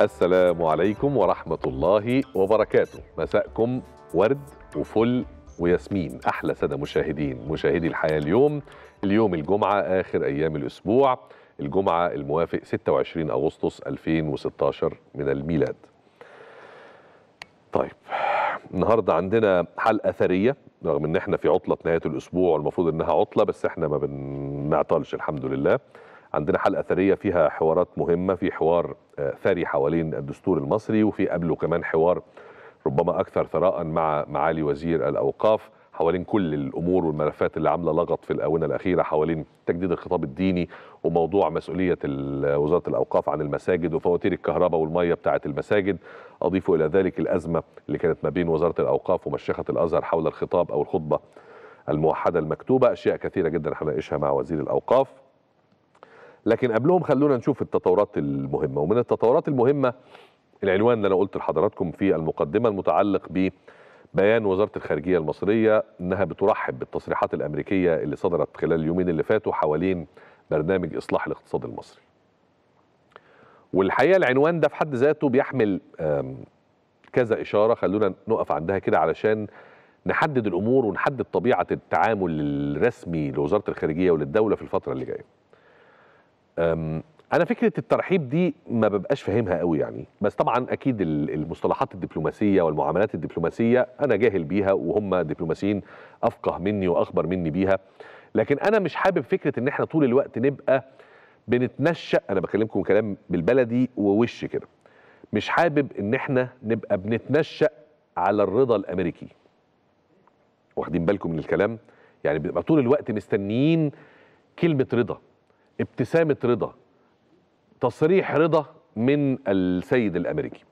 السلام عليكم ورحمة الله وبركاته. مساءكم ورد وفل وياسمين أحلى سادة مشاهدين مشاهدي الحياة اليوم. اليوم الجمعة آخر أيام الأسبوع الجمعة الموافق 26 أغسطس 2016 من الميلاد. طيب النهاردة عندنا حلقة ثرية رغم إن إحنا في عطلة نهاية الأسبوع والمفروض إنها عطلة بس إحنا ما بنعطلش الحمد لله. عندنا حلقة ثرية فيها حوارات مهمة في حوار آه، ثري حوالين الدستور المصري وفي قبله كمان حوار ربما أكثر ثراء مع معالي وزير الأوقاف. حوالين كل الأمور والملفات اللي عاملة لغط في الآونة الأخيرة حوالين تجديد الخطاب الديني وموضوع مسؤولية ال- وزارة الأوقاف عن المساجد وفواتير الكهرباء والمية بتاعة المساجد. أضيف إلى ذلك الأزمة اللي كانت ما بين وزارة الأوقاف ومشيخة الأزهر حول الخطاب أو الخطبة الموحدة المكتوبة. أشياء كثيرة جدا هناقشها مع وزير الأوقاف. لكن قبلهم خلونا نشوف التطورات المهمة ومن التطورات المهمة العنوان اللي أنا قلت لحضراتكم في المقدمة المتعلق ببيان وزارة الخارجية المصرية إنها بترحب بالتصريحات الأمريكية اللي صدرت خلال اليومين اللي فاتوا حوالين برنامج إصلاح الاقتصاد المصري. والحقيقة العنوان ده في حد ذاته بيحمل كذا إشارة خلونا نقف عندها كده علشان نحدد الأمور ونحدد طبيعة التعامل الرسمي لوزارة الخارجية وللدولة في الفترة اللي جاية. أنا فكرة الترحيب دي ما ببقاش فاهمها قوي يعني. بس طبعا أكيد ال- المصطلحات الدبلوماسية والمعاملات الدبلوماسية أنا جاهل بيها وهم دبلوماسيين أفقه مني وأخبر مني بيها. لكن أنا مش حابب فكرة إن إحنا طول الوقت نبقى بنتنشأ أنا بكلمكم كلام بالبلدي ووش كده. مش حابب إن إحنا نبقى بنتنشأ على الرضا الأمريكي. واخدين بالكم من الكلام؟ يعني بنبقى طول الوقت مستنيين كلمة رضا. ابتسامة رضا تصريح رضا من السيد الأمريكي.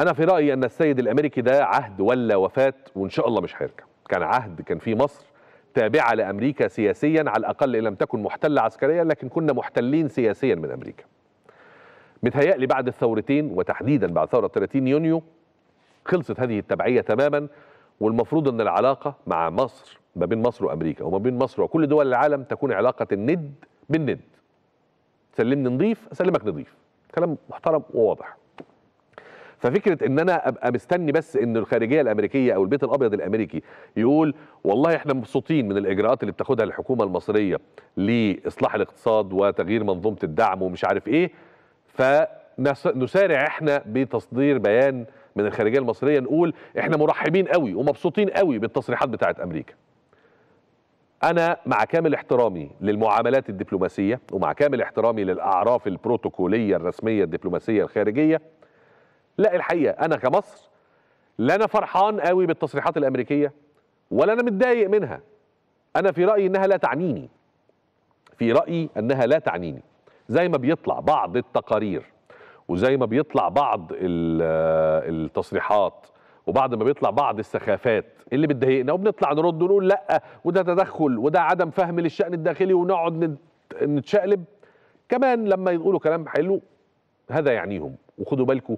أنا في رأيي أن السيد الأمريكي ده عهد ولا وفاة وإن شاء الله مش هيرجع كان عهد كان في مصر تابعة لأمريكا سياسيا على الأقل إن لم تكن محتلة عسكريا لكن كنا محتلين سياسيا من أمريكا. متهيألي بعد الثورتين وتحديدا بعد ثورة 30 يونيو خلصت هذه التبعية تماما والمفروض أن العلاقة مع مصر ما بين مصر وأمريكا وما بين مصر وكل دول العالم تكون علاقة الند بالند. سلمني نضيف أسلمك نضيف. كلام محترم وواضح. ففكرة إن أنا أبقى مستني بس إن الخارجية الأمريكية أو البيت الأبيض الأمريكي يقول والله إحنا مبسوطين من الإجراءات اللي بتاخدها الحكومة المصرية لإصلاح الاقتصاد وتغيير منظومة الدعم ومش عارف إيه فنسارع إحنا بتصدير بيان من الخارجية المصرية نقول إحنا مرحبين قوي ومبسوطين قوي بالتصريحات بتاعت أمريكا. أنا مع كامل احترامي للمعاملات الدبلوماسية ومع كامل احترامي للأعراف البروتوكولية الرسمية الدبلوماسية الخارجية لا الحقيقة أنا كمصر لا أنا فرحان قوي بالتصريحات الأمريكية ولا أنا متضايق منها. أنا في رأيي إنها لا تعنيني. في رأيي إنها لا تعنيني. زي ما بيطلع بعض التقارير وزي ما بيطلع بعض ال- التصريحات وبعد ما بيطلع بعض السخافات اللي بتضايقنا وبنطلع نرد ونقول لأ وده تدخل وده عدم فهم للشأن الداخلي ونقعد نت- نتشقلب. كمان لما يقولوا كلام حلو هذا يعنيهم. وخدوا بالكم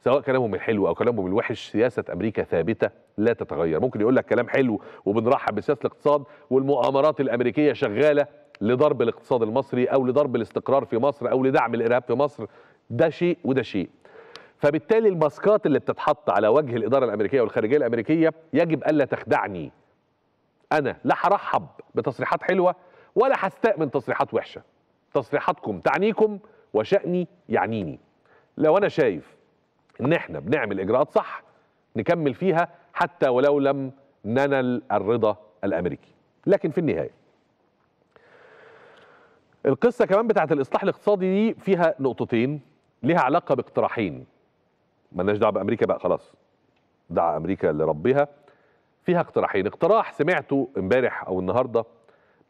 سواء كلامهم الحلو أو كلامهم الوحش سياسة أمريكا ثابتة لا تتغير. ممكن يقول لك كلام حلو وبنرحب بسياسة الاقتصاد والمؤامرات الأمريكية شغالة لضرب الاقتصاد المصري أو لضرب الاستقرار في مصر أو لدعم الإرهاب في مصر. ده شيء وده شيء. فبالتالي الماسكات اللي بتتحط على وجه الإدارة الأمريكية والخارجية الأمريكية يجب ألا تخدعني. أنا لا هرحب بتصريحات حلوة ولا هستاء من تصريحات وحشة. تصريحاتكم تعنيكم وشأني يعنيني. لو أنا شايف إن إحنا بنعمل إجراءات صح نكمل فيها حتى ولو لم ننل الرضا الأمريكي. لكن في النهاية القصة كمان بتاعت الإصلاح الاقتصادي دي فيها نقطتين ليها علاقة باقتراحين. مالناش دعوة بأمريكا بقى خلاص. دع أمريكا لربها. فيها اقتراحين. اقتراح سمعته امبارح أو النهارده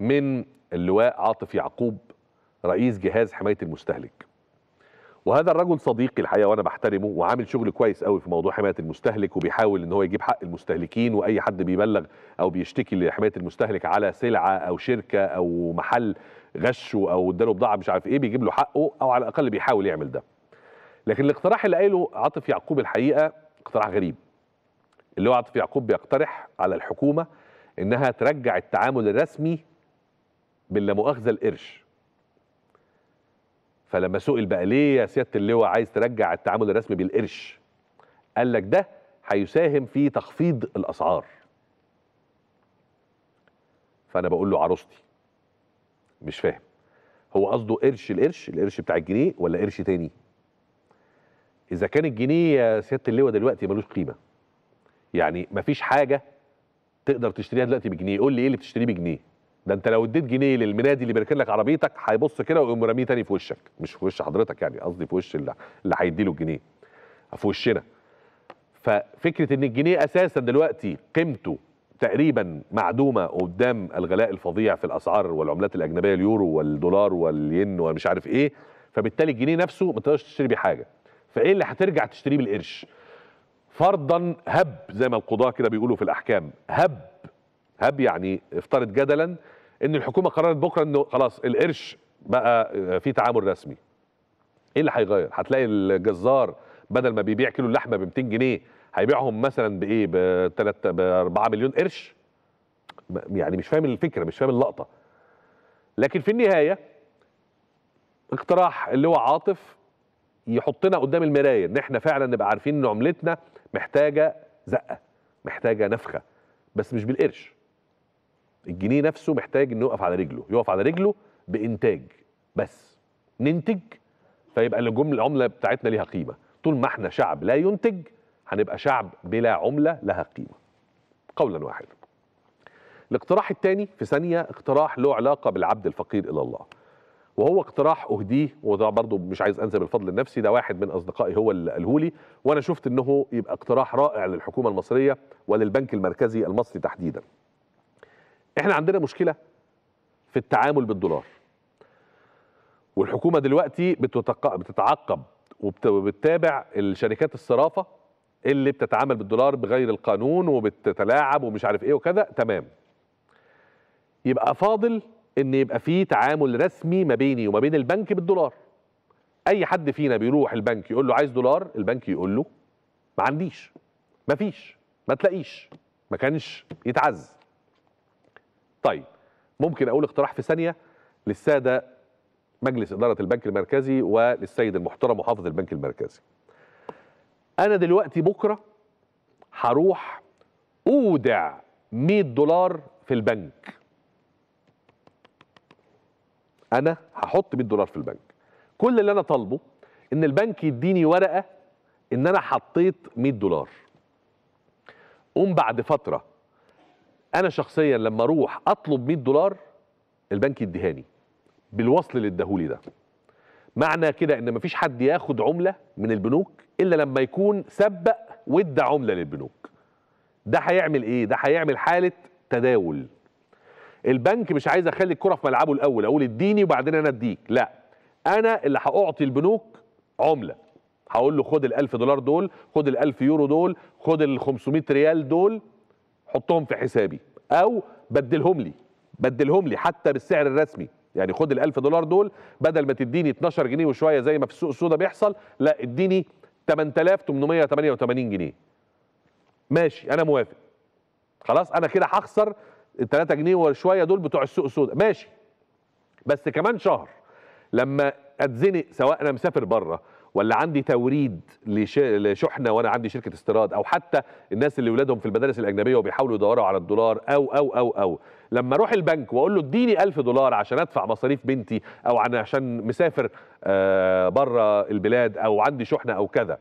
من اللواء عاطف يعقوب رئيس جهاز حماية المستهلك. وهذا الرجل صديقي الحقيقة وأنا بحترمه وعامل شغل كويس قوي في موضوع حماية المستهلك وبيحاول إن هو يجيب حق المستهلكين وأي حد بيبلغ أو بيشتكي لحماية المستهلك على سلعة أو شركة أو محل غشه أو اداله بضاعة مش عارف إيه بيجيب له حقه أو على الأقل بيحاول يعمل ده. لكن الاقتراح اللي قايله عاطف يعقوب الحقيقة اقتراح غريب. اللي هو عاطف يعقوب بيقترح على الحكومة إنها ترجع التعامل الرسمي باللامؤاخذه القرش. فلما سئل بقى ليه يا سيادة اللواء عايز ترجع التعامل الرسمي بالقرش؟ قال لك ده هيساهم في تخفيض الأسعار. فأنا بقول له عروستي. مش فاهم. هو قصده قرش القرش؟ القرش بتاع الجنيه ولا قرش تاني؟ إذا كان الجنيه يا سيادة اللواء دلوقتي ملوش قيمة. يعني مفيش حاجة تقدر تشتريها دلوقتي بجنيه. قول لي إيه اللي بتشتريه بجنيه؟ ده أنت لو اديت جنيه للمنادي اللي بيركن لك عربيتك هيبص كده ويقوم راميه تاني في وشك. مش في وش حضرتك يعني قصدي في وش اللي, اللي هيدي له الجنيه. في وشنا. ففكرة إن الجنيه أساسا دلوقتي قيمته تقريبا معدومة قدام الغلاء الفظيع في الأسعار والعملات الأجنبية اليورو والدولار والين ومش عارف إيه فبالتالي الجنيه نفسه ما تقدرش تشتري بيه حاجة. فايه اللي هترجع تشتريه بالقرش؟ فرضا هب زي ما القضاة كده بيقولوا في الأحكام. هب هب يعني افترض جدلا إن الحكومة قررت بكرة إنه خلاص القرش بقى في تعامل رسمي. إيه اللي هيغير؟ هتلاقي الجزار بدل ما بيبيع كيلو اللحمه ب 200 جنيه هيبيعهم مثلا بإيه؟ ب 3 ب 4 مليون قرش؟ يعني مش فاهم الفكرة مش فاهم اللقطة. لكن في النهاية اقتراح اللي هو عاطف يحطنا قدام المراية إن إحنا فعلا نبقى عارفين إن عملتنا محتاجة زقة محتاجة نفخة بس مش بالقرش. الجنيه نفسه محتاج إنه يقف على رجله يقف على رجله بإنتاج بس ننتج فيبقى الجمله العمله بتاعتنا ليها قيمة. طول ما إحنا شعب لا ينتج هنبقى شعب بلا عملة لها قيمة. قولا واحدا. الاقتراح الثاني في ثانية اقتراح له علاقة بالعبد الفقير إلى الله. وهو اقتراح أهديه وده برضه مش عايز انسب الفضل لنفسي ده واحد من أصدقائي هو اللي قاله لي وأنا شفت إنه يبقى اقتراح رائع للحكومة المصرية وللبنك المركزي المصري تحديدا. إحنا عندنا مشكلة في التعامل بالدولار. والحكومة دلوقتي بتتعقب وبتتابع الشركات الصرافة اللي بتتعامل بالدولار بغير القانون وبتتلاعب ومش عارف إيه وكذا تمام. يبقى فاضل إن يبقى في تعامل رسمي ما بيني وما بين البنك بالدولار. أي حد فينا بيروح البنك يقول له عايز دولار البنك يقول له ما عنديش ما فيش ما تلاقيش ما كانش يتعز. طيب ممكن أقول اقتراح في ثانية للسادة مجلس إدارة البنك المركزي وللسيد المحترم محافظ البنك المركزي. أنا دلوقتي بكرة هروح أودع 100 دولار في البنك. أنا هحط 100 دولار في البنك. كل اللي أنا طالبه ان البنك يديني ورقة ان أنا حطيت 100 دولار. قوم بعد فترة أنا شخصيا لما أروح اطلب 100 دولار البنك يديهاني بالوصل اللي اداهولي ده. معنى كده ان مفيش حد ياخد عملة من البنوك إلا لما يكون سبق وادى عملة للبنوك. ده هيعمل إيه؟ ده هيعمل حالة تداول. البنك مش عايز اخلي الكرة في ملعبه الأول أقول اديني وبعدين أنا أديك. لا أنا اللي هأعطي البنوك عملة. هقول له خد ال1000 دولار دول خد ال1000 يورو دول خد ال 500 ريال دول حطهم في حسابي. أو بدلهم لي بدلهم لي حتى بالسعر الرسمي. يعني خد ال1000 دولار دول بدل ما تديني 12 جنيه وشوية زي ما في السوق السوداء بيحصل لا اديني 8888 جنيه. ماشي أنا موافق. خلاص أنا كده هخسر ال 3 جنيه وشوية دول بتوع السوق السوداء. ماشي. بس كمان شهر لما أتزنق سواء أنا مسافر بره ولا عندي توريد لشحنة وأنا عندي شركة استيراد أو حتى الناس اللي ولادهم في المدارس الأجنبية وبيحاولوا يدوروا على الدولار أو أو أو أو. لما أروح البنك وأقول له اديني 1000 دولار عشان أدفع مصاريف بنتي أو عشان مسافر آه بره البلاد أو عندي شحنة أو كذا.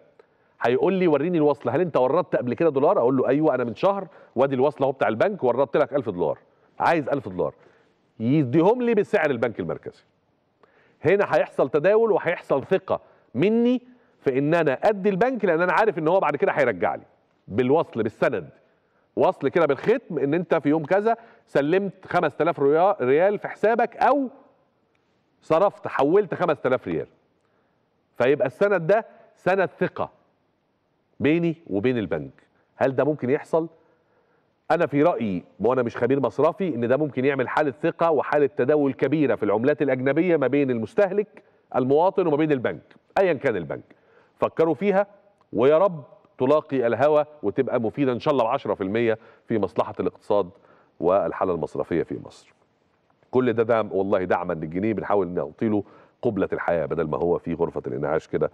هيقول لي وريني الوصله هل انت وردت قبل كده دولار؟ أقول له أيوه أنا من شهر وادي الوصله اهو بتاع البنك وردت لك 1000 دولار. عايز 1000 دولار. يديهم لي بسعر البنك المركزي. هنا هيحصل تداول وهيحصل ثقة مني في إن أنا أدي البنك لأن أنا عارف إن هو بعد كده هيرجع لي بالوصل بالسند. وصل كده بالختم إن أنت في يوم كذا سلمت 5000 ريال في حسابك أو صرفت حولت 5000 ريال. فيبقى السند ده سند ثقة. بيني وبين البنك. هل ده ممكن يحصل؟ أنا في رأيي وأنا مش خبير مصرفي إن ده ممكن يعمل حالة ثقة وحالة تداول كبيرة في العملات الأجنبية ما بين المستهلك المواطن وما بين البنك ايا كان البنك. فكروا فيها ويا رب تلاقي الهوى وتبقى مفيدة إن شاء الله 10% في مصلحة الاقتصاد والحالة المصرفية في مصر. كل ده دعم والله دعما للجنيه بنحاول نعطي له قبلة الحياة بدل ما هو في غرفة الإنعاش كده.